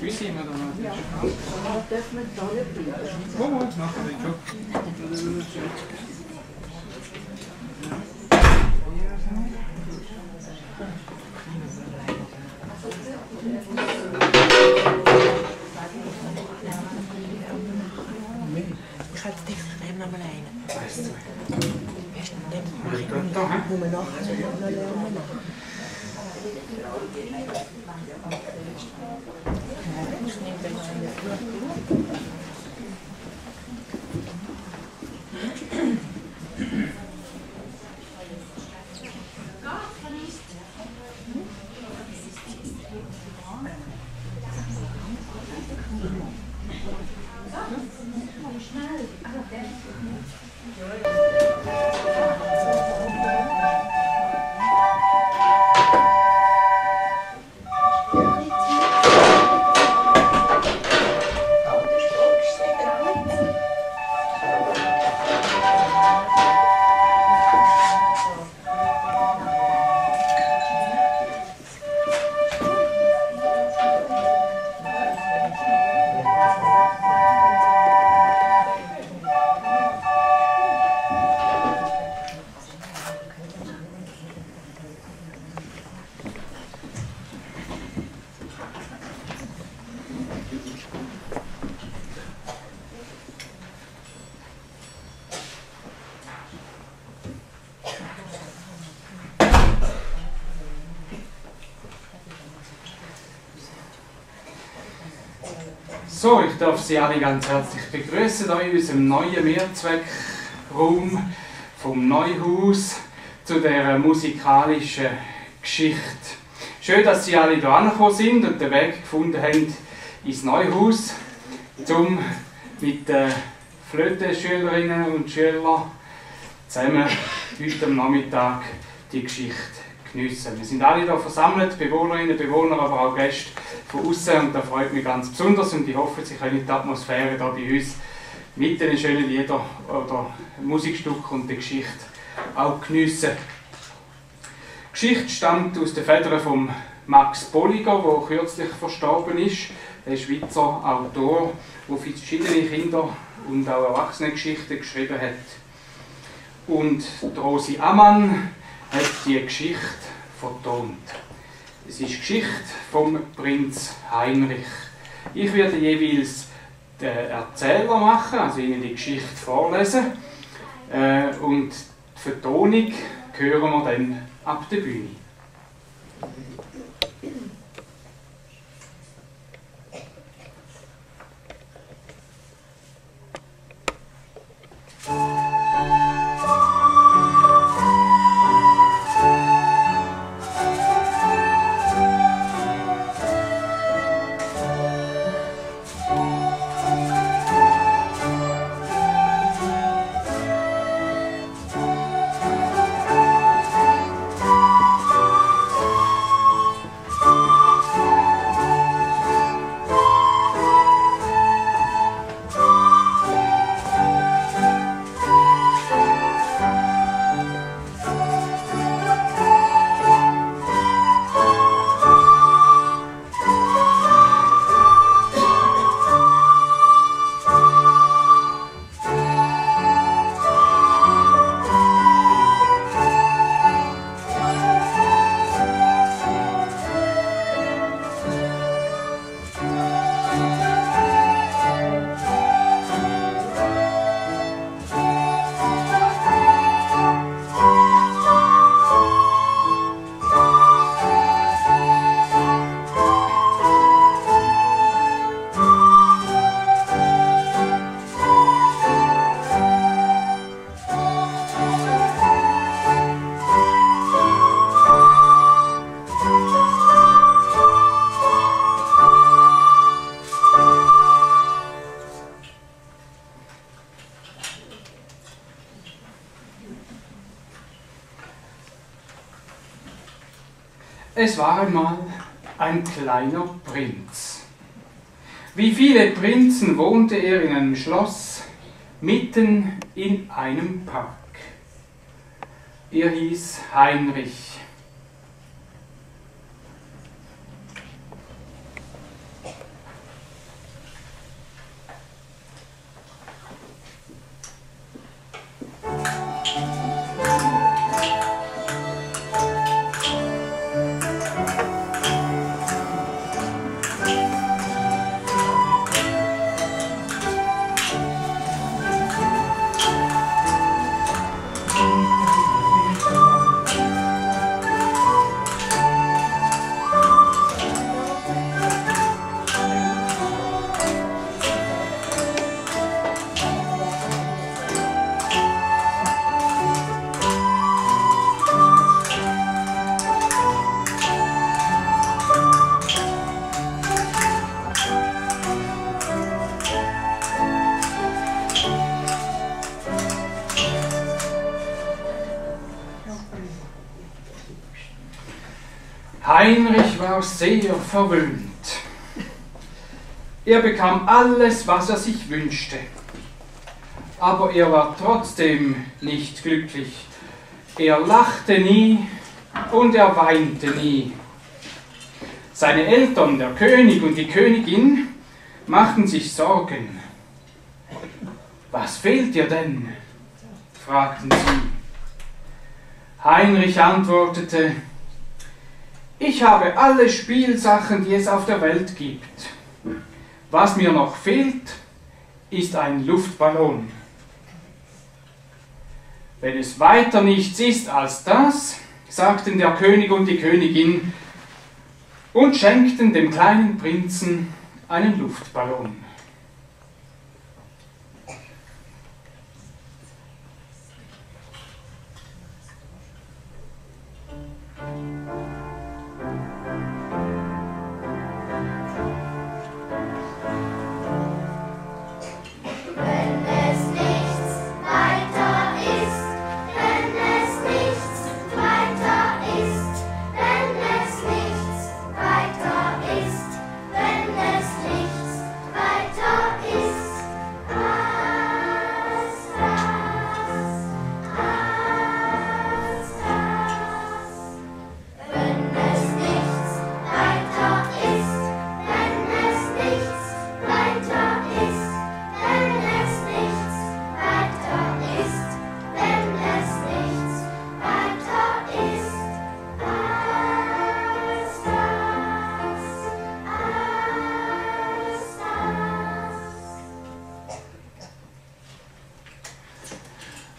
Büsi immer noch. Ja, dürfen wir da nicht bleiben. Wo, wo, nachher den Job. Ich habe gedacht, ich nehme noch darf Sie alle ganz herzlich begrüßen hier in unserem neuen Mehrzweckraum vom Neuhaus zu der musikalischen Geschichte. Schön, dass Sie alle hier angekommen sind und den Weg gefunden haben ins Neuhaus, um mit den Flötenschülerinnen und Schülern zusammen heute am Nachmittag die Geschichte geniessen. Wir sind alle hier versammelt, Bewohnerinnen, Bewohner, aber auch Gäste von außen und das freut mich ganz besonders und ich hoffe, Sie können die Atmosphäre hier bei uns mit den schönen Liedern oder Musikstücken und der Geschichte auch geniessen. Die Geschichte stammt aus den Federn von Max Bolliger, der kürzlich verstorben ist. Der Schweizer Autor, der verschiedene Kinder- und auch Erwachsenengeschichten geschrieben hat. Und Rosi Ammann hat die Geschichte vertont. Es ist Geschichte vom Prinz Heinrich. Ich werde jeweils den Erzähler machen, also Ihnen die Geschichte vorlesen. Äh, und die Vertonung hören wir dann ab der Bühne. Es war einmal ein kleiner Prinz. Wie viele Prinzen wohnte er in einem Schloss mitten in einem Park. Er hieß Heinrich. Sehr verwöhnt. Er bekam alles, was er sich wünschte. Aber er war trotzdem nicht glücklich. Er lachte nie und er weinte nie. Seine Eltern, der König und die Königin, machten sich Sorgen. Was fehlt dir denn? fragten sie. Heinrich antwortete, ich habe alle Spielsachen, die es auf der Welt gibt. Was mir noch fehlt, ist ein Luftballon. Wenn es weiter nichts ist als das, sagten der König und die Königin und schenkten dem kleinen Prinzen einen Luftballon.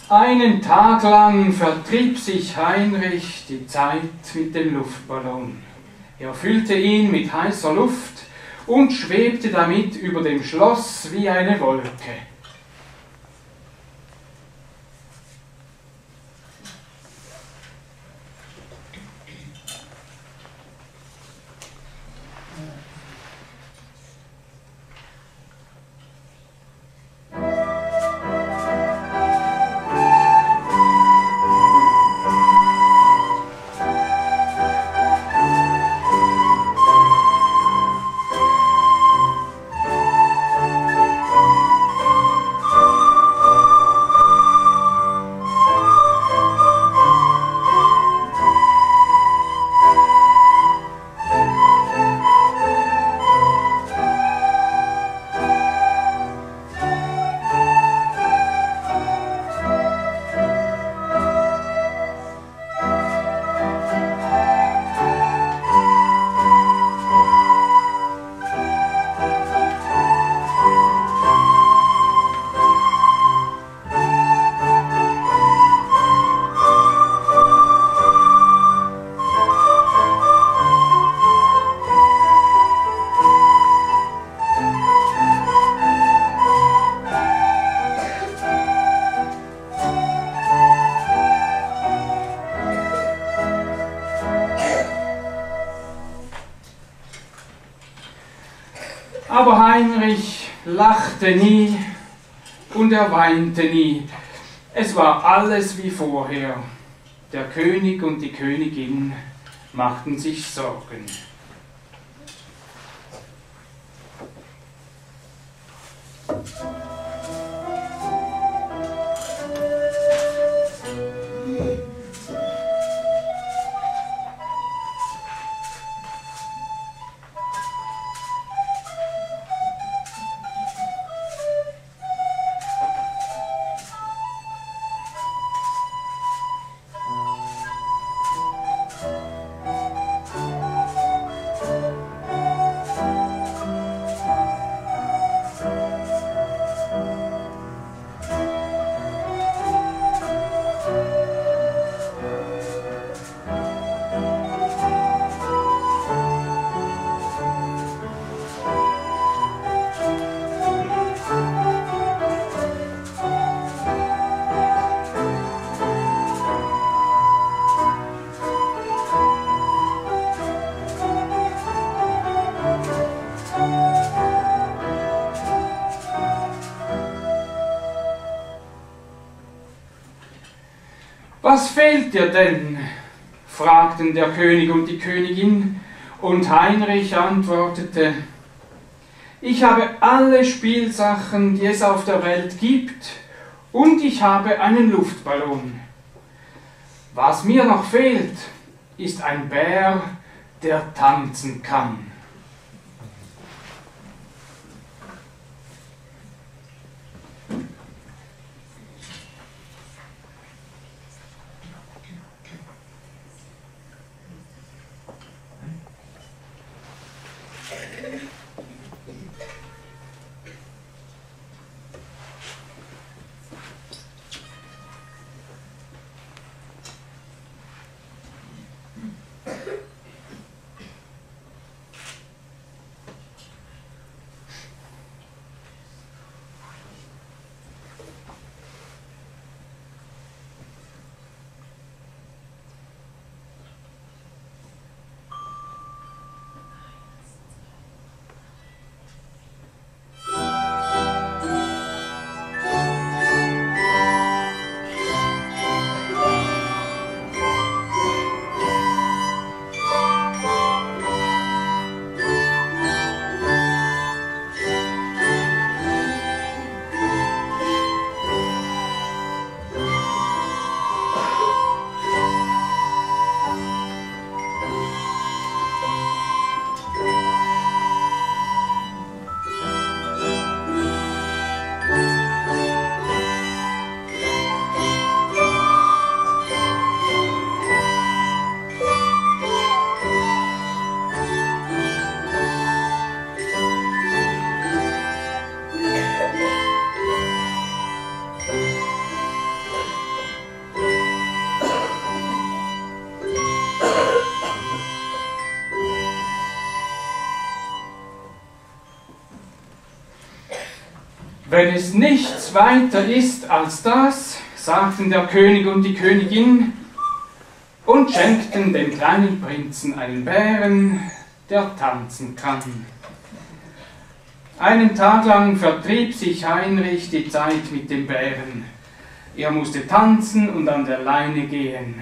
Einen Tag lang vertrieb sich Heinrich die Zeit mit dem Luftballon. Er füllte ihn mit heißer Luft und schwebte damit über dem Schloss wie eine Wolke. Heinrich lachte nie und er weinte nie. Es war alles wie vorher. Der König und die Königin machten sich Sorgen. Was fehlt dir denn? fragten der König und die Königin, und Heinrich antwortete, ich habe alle Spielsachen, die es auf der Welt gibt, und ich habe einen Luftballon. Was mir noch fehlt, ist ein Bär, der tanzen kann. Wenn es nichts weiter ist als das, sagten der König und die Königin und schenkten dem kleinen Prinzen einen Bären, der tanzen kann. Einen Tag lang vertrieb sich Heinrich die Zeit mit dem Bären. Er musste tanzen und an der Leine gehen.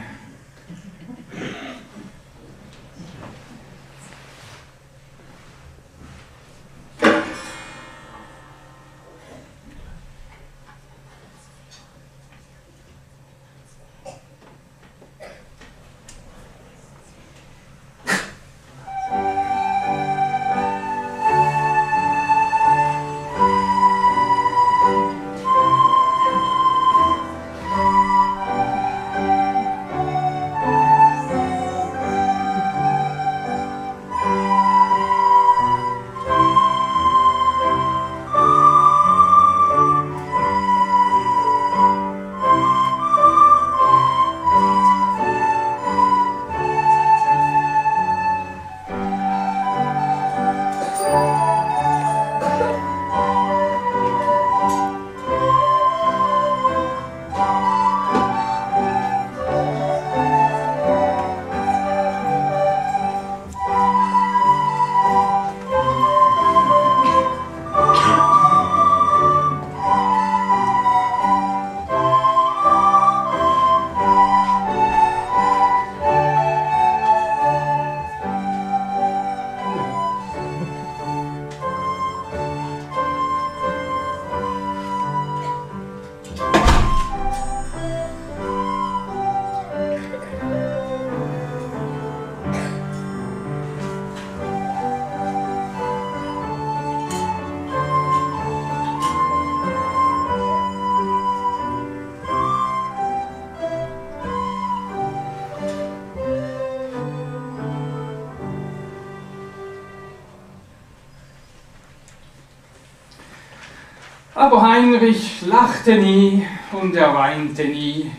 Heinrich lachte nie und er weinte nie.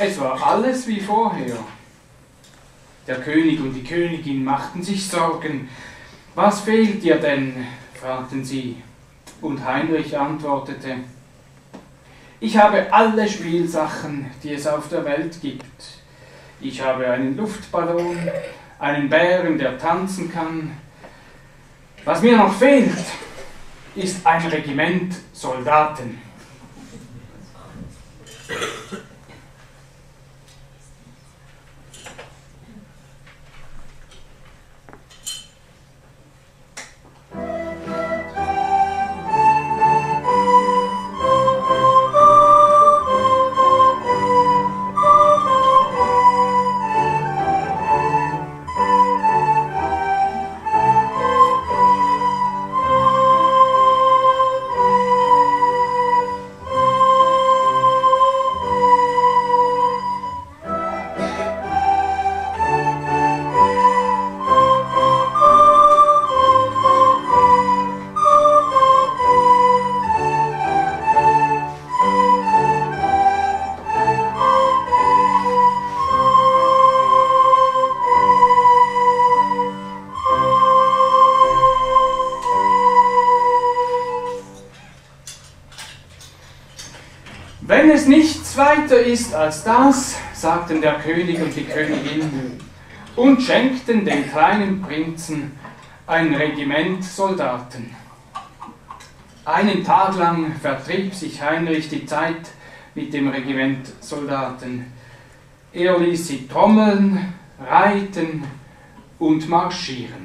Es war alles wie vorher. Der König und die Königin machten sich Sorgen. Was fehlt dir denn? fragten sie. Und Heinrich antwortete, ich habe alle Spielsachen, die es auf der Welt gibt. Ich habe einen Luftballon, einen Bären, der tanzen kann. Was mir noch fehlt, ist ein Regiment Soldaten. Ist als das, sagten der König und die Königin und schenkten dem kleinen Prinzen ein Regiment Soldaten. Einen Tag lang vertrieb sich Heinrich die Zeit mit dem Regiment Soldaten. Er ließ sie trommeln, reiten und marschieren.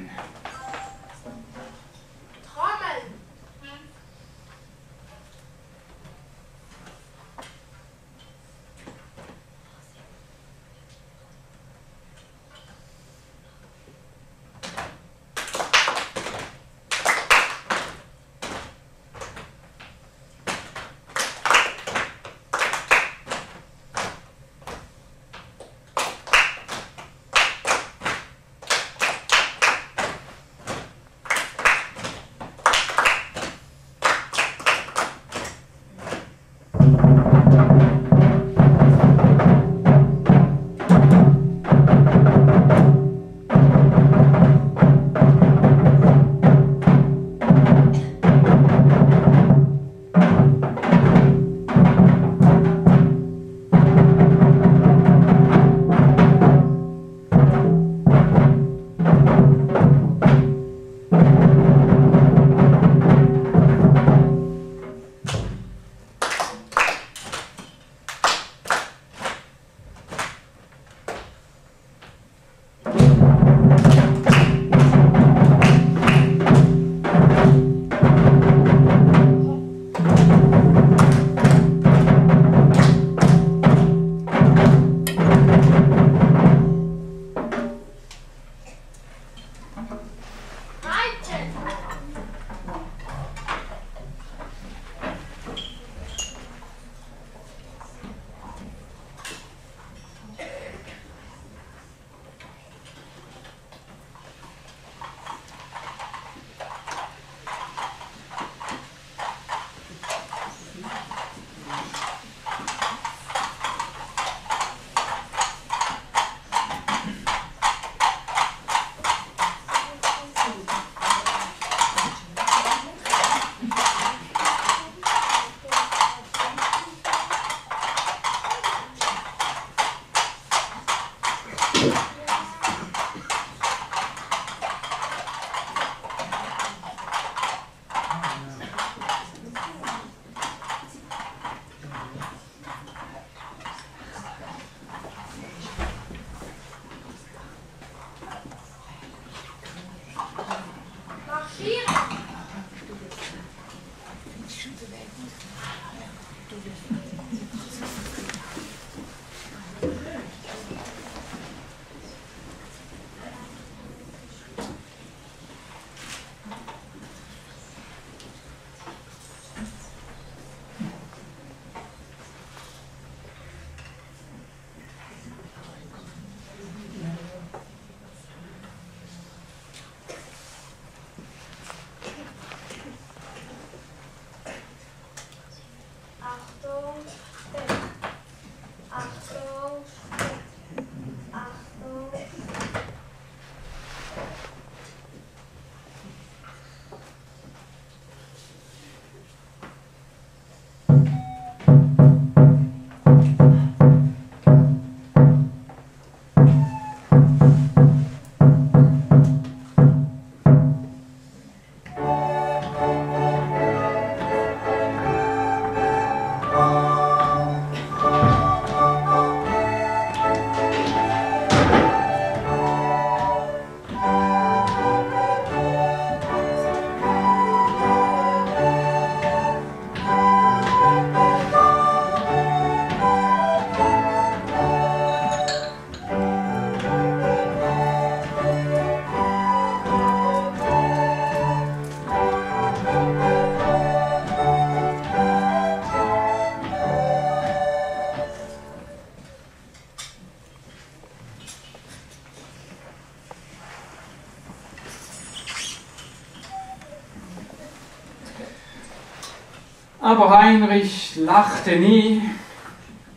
Aber Heinrich lachte nie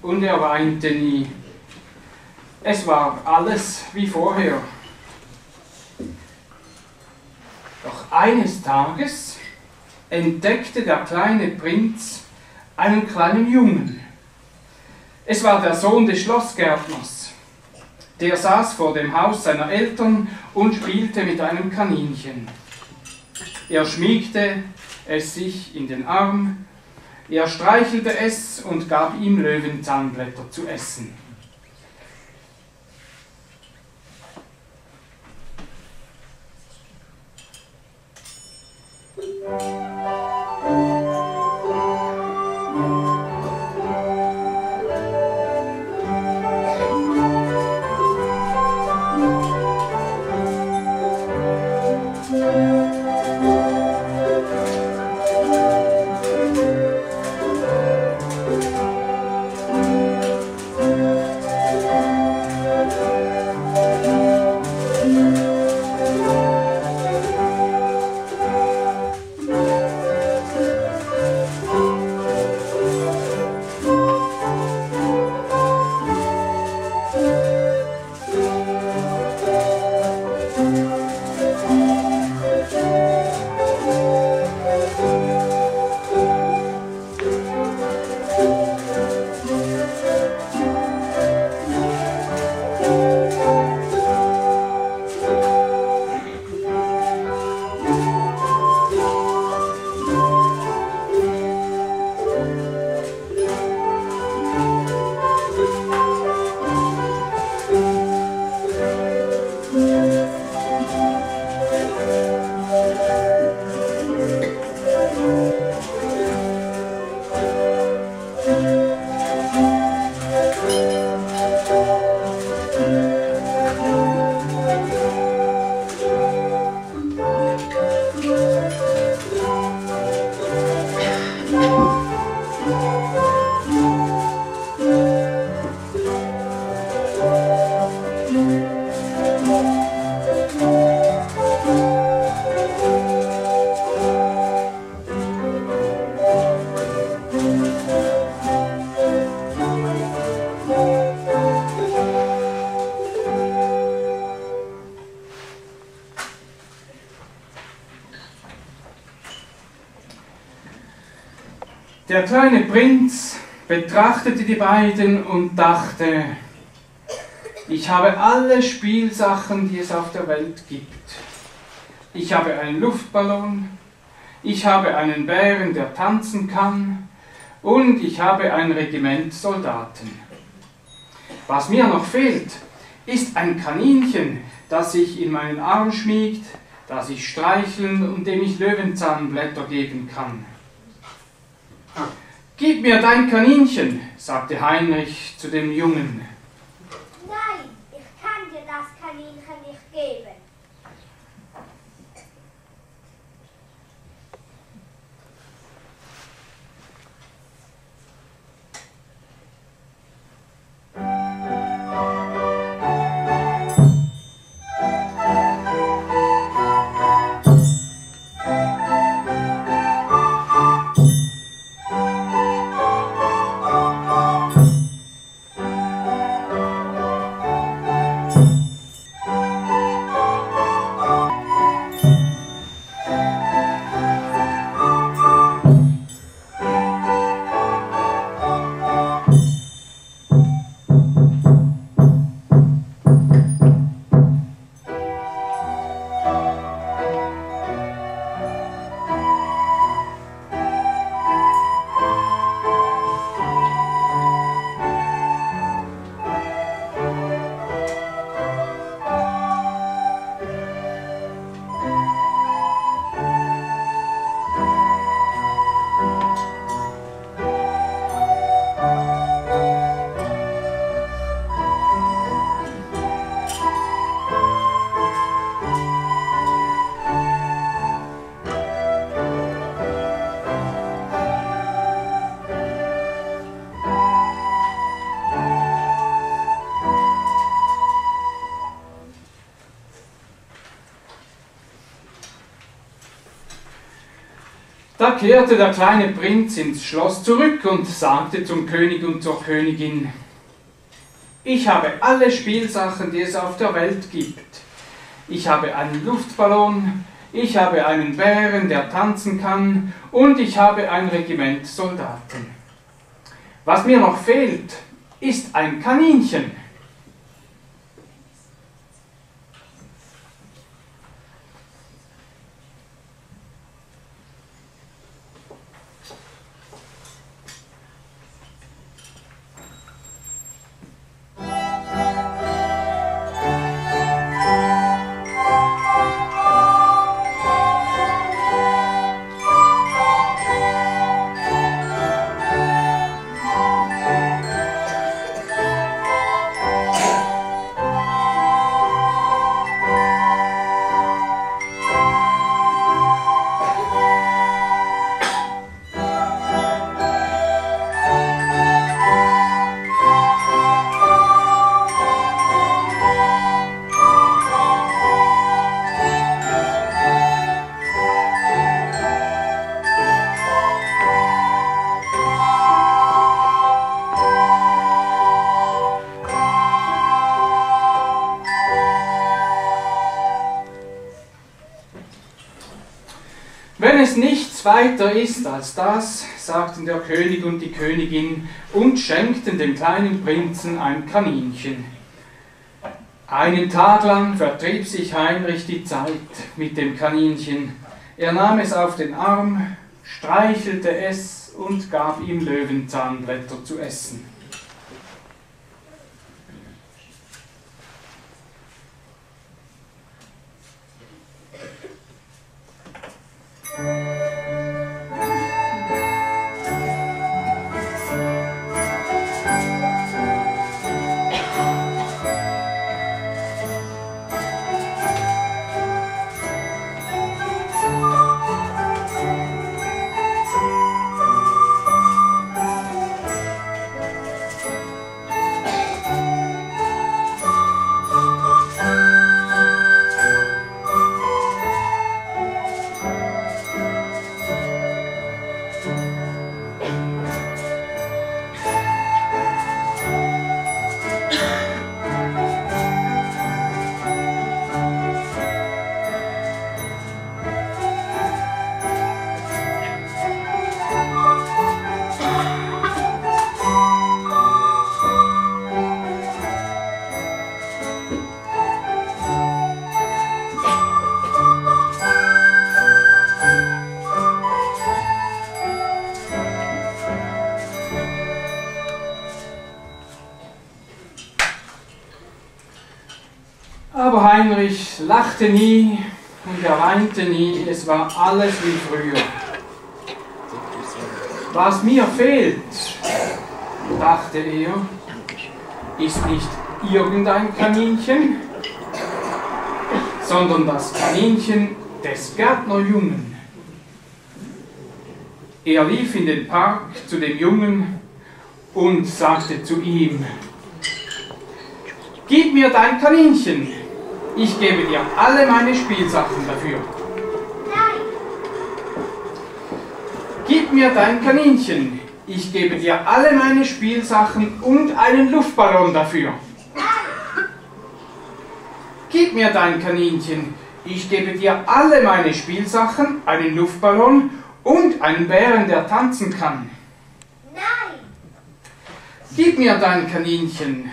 und er weinte nie. Es war alles wie vorher. Doch eines Tages entdeckte der kleine Prinz einen kleinen Jungen, Es war der Sohn des Schlossgärtners. Der saß vor dem Haus seiner Eltern und spielte mit einem Kaninchen. Er schmiegte es sich in den Arm, er streichelte es und gab ihm Löwenzahnblätter zu essen. Der kleine Prinz betrachtete die beiden und dachte, ich habe alle Spielsachen, die es auf der Welt gibt. Ich habe einen Luftballon, ich habe einen Bären, der tanzen kann, und ich habe ein Regiment Soldaten. Was mir noch fehlt, ist ein Kaninchen, das sich in meinen Arm schmiegt, das ich streicheln und dem ich Löwenzahnblätter geben kann. Gib mir dein Kaninchen, sagte Heinrich zu dem Jungen. Kehrte der kleine Prinz ins Schloss zurück und sagte zum König und zur Königin, ich habe alle Spielsachen, die es auf der Welt gibt. Ich habe einen Luftballon, ich habe einen Bären, der tanzen kann, und ich habe ein Regiment Soldaten. Was mir noch fehlt, ist ein Kaninchen? Nichts weiter ist als das, sagten der König und die Königin und schenkten dem kleinen Prinzen ein Kaninchen. Einen Tag lang vertrieb sich Heinrich die Zeit mit dem Kaninchen. Er nahm es auf den Arm, streichelte es und gab ihm Löwenzahnblätter zu essen. Aber lachte nie und er weinte nie, es war alles wie früher. Was mir fehlt, dachte er, ist nicht irgendein Kaninchen, sondern das Kaninchen des Gärtnerjungen. Er lief in den Park zu dem Jungen und sagte zu ihm, Gib mir dein Kaninchen, ich gebe dir alle meine Spielsachen dafür. Nein, Gib mir dein Kaninchen, ich gebe dir alle meine Spielsachen und einen Luftballon dafür. Gib mir dein Kaninchen, ich gebe dir alle meine Spielsachen, einen Luftballon und einen Bären, der tanzen kann. nein, Gib mir dein Kaninchen,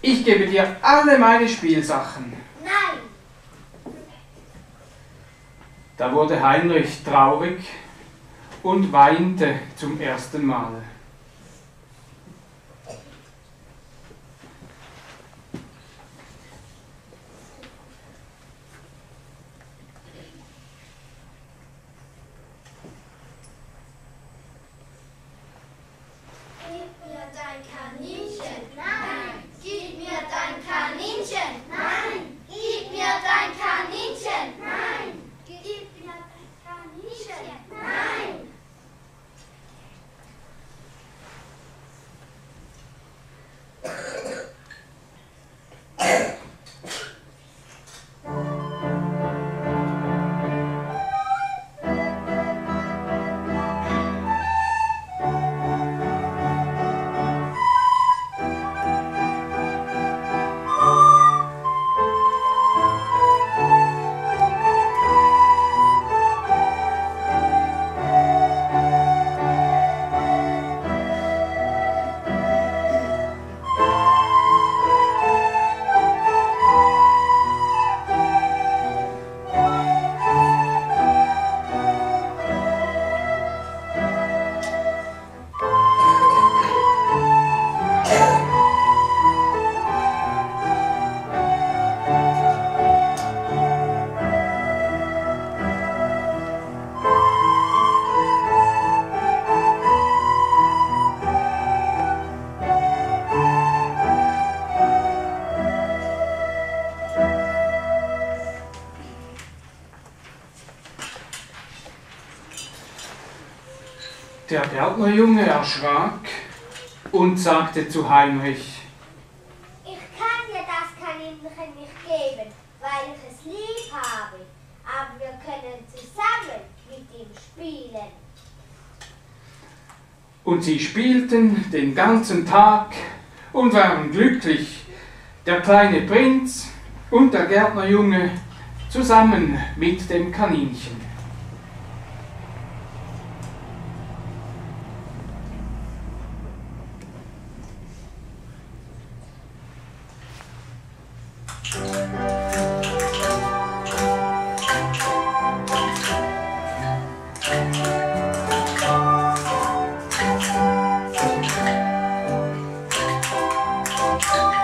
ich gebe dir alle meine Spielsachen. nein, Da wurde Heinrich traurig und weinte zum ersten Mal. Der Gärtnerjunge erschrak und sagte zu Heinrich, Ich kann dir das Kaninchen nicht geben, weil ich es lieb habe. Aber wir können zusammen mit ihm spielen. und sie spielten den ganzen Tag und waren glücklich, der kleine Prinz und der Gärtnerjunge zusammen mit dem Kaninchen. Der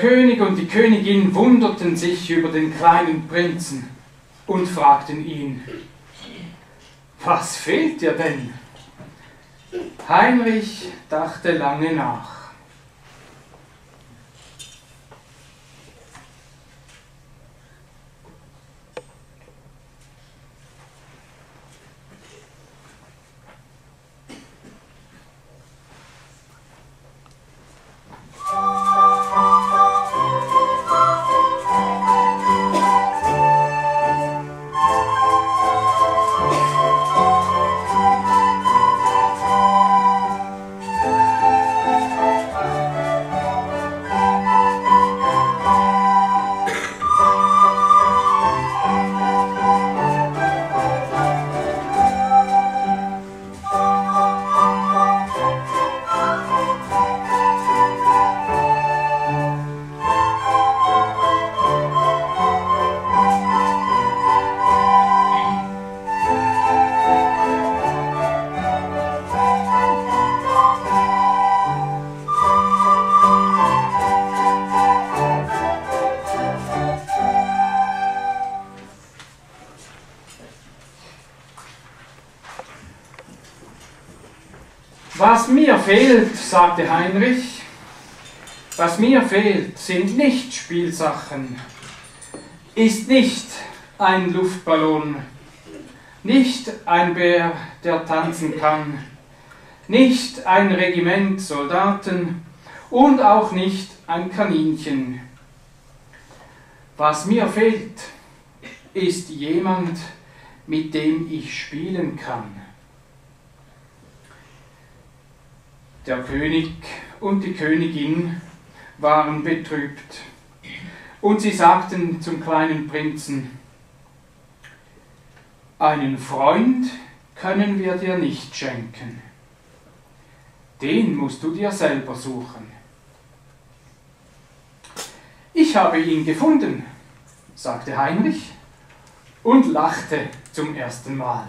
König und die Königin wunderten sich über den kleinen Prinzen und fragten ihn, was fehlt dir denn? Heinrich dachte lange nach. Mir fehlt, sagte Heinrich, was mir fehlt, sind nicht Spielsachen, ist nicht ein Luftballon, nicht ein Bär, der tanzen kann, nicht ein Regiment Soldaten und auch nicht ein Kaninchen. Was mir fehlt, ist jemand, mit dem ich spielen kann. Der König und die Königin waren betrübt. Und sie sagten zum kleinen Prinzen, einen Freund können wir dir nicht schenken. Den musst du dir selber suchen. Ich habe ihn gefunden, sagte Heinrich und lachte zum ersten Mal.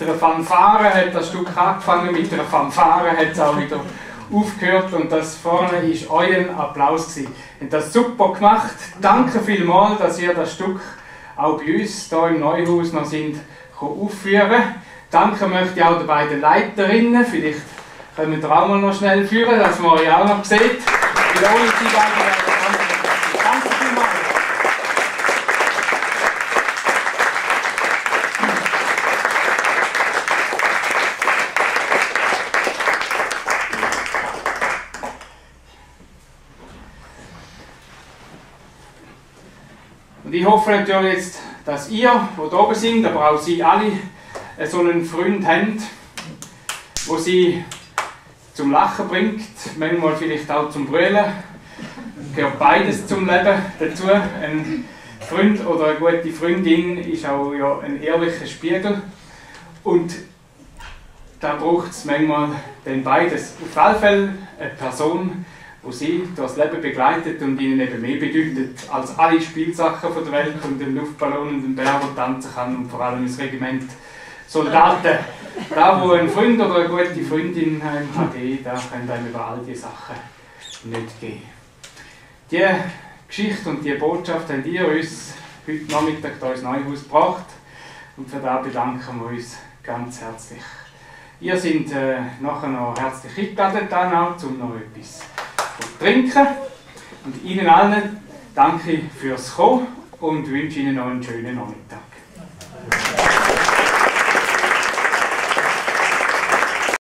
Mit einer Fanfare hat das Stück angefangen, mit einer Fanfare hat es auch wieder aufgehört und das vorne ist euer Applaus gewesen. Habt das super gemacht. Danke vielmals, dass ihr das Stück auch bei uns hier im Neuhaus noch sind aufführen. Danke möchte ich auch den beiden Leiterinnen. Vielleicht können wir auch mal noch schnell führen, dass man euch auch noch sieht. Weil ohne die beiden wäre das nicht Danke vielmals. Und ich hoffe natürlich jetzt, dass ihr, die da oben sind, aber auch Sie alle, äh, so einen Freund haben, wo Sie zum Lachen bringt, manchmal vielleicht auch zum Brüllen. Gehört beides zum Leben dazu. Ein Freund oder eine gute Freundin ist auch ja, ein ehrlicher Spiegel. Und da braucht es manchmal dann beides. Auf alle Fälle eine Person, wo sie das Leben begleitet und ihnen eben mehr bedeutet als alle Spielsachen von der Welt und den Luftballon und den Bär, der tanzen kann und vor allem das Regiment Soldaten. Da, wo ein Freund oder eine gute Freundin im HD, da können einem über all diese Sachen nicht gehen. Die Geschichte und die Botschaft haben ihr uns heute Nachmittag hier ins Neuhaus gebracht und für das bedanken wir uns ganz herzlich. Ihr seid äh, nachher noch herzlich eingeladen, dann auch, um noch etwas und Trinken. Und Ihnen allen danke fürs Kommen und wünsche Ihnen noch einen schönen Nachmittag.